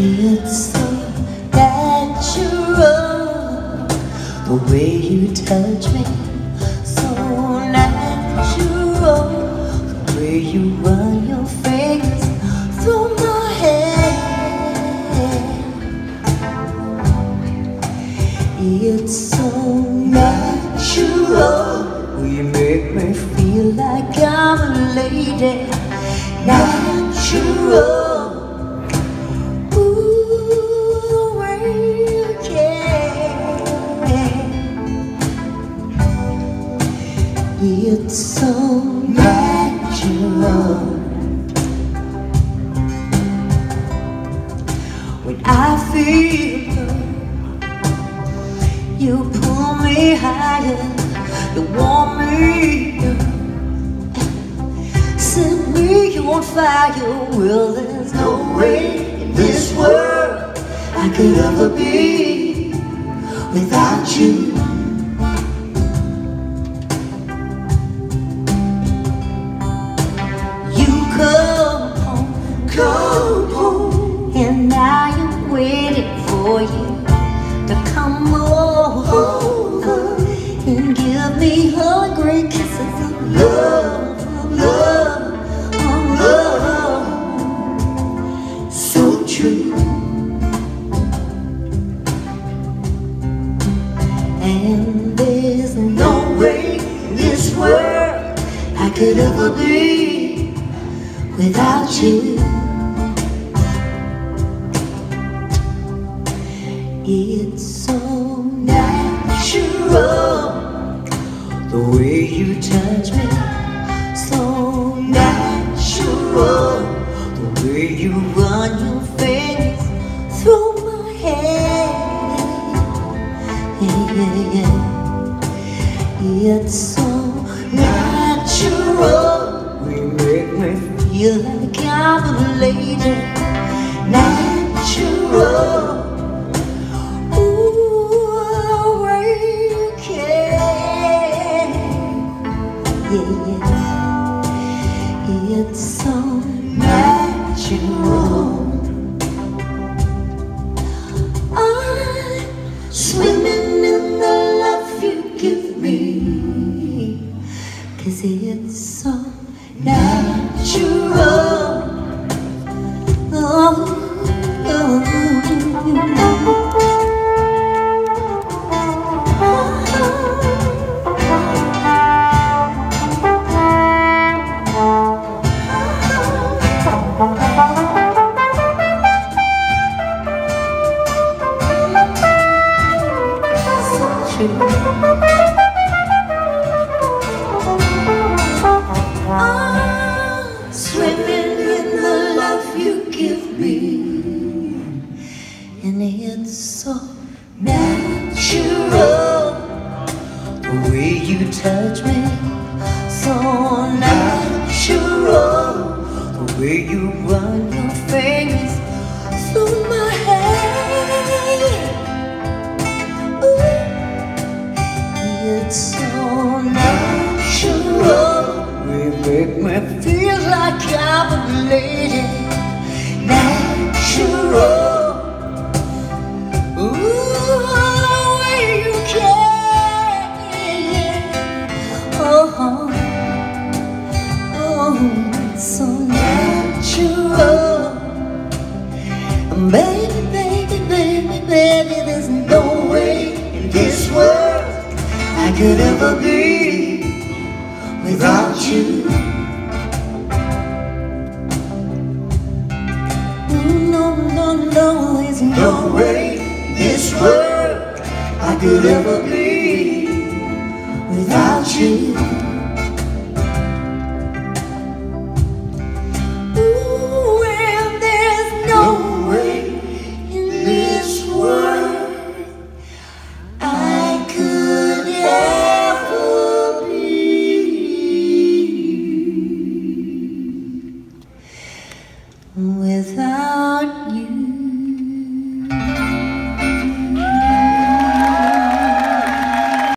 It's so natural the way you touch me. So natural the way you run your fingers through my hair. It's so natural. You make me feel like I'm a lady. Natural. It's so natural. When I feel love, you pull me higher, you warm me up, set me on fire. Well, there's no way in this world I could ever be without you. Give me hungry kisses of love, love, of love. So true. And there's no way in this world I could ever be without you. It's so natural. We make me feel like I'm a lady. Natural. Ooh. Yeah, yeah. It's so natural. I'm swimming in the Cause it's so natural. Oh, so true. I'm you touch me. So natural the way you run your fingers through my hair. Ooh. It's so natural. We make me feel like I'm a lady. Natural. Ooh, could ever be without you. No, no, no, there's no way this world I could ever be without you. without you.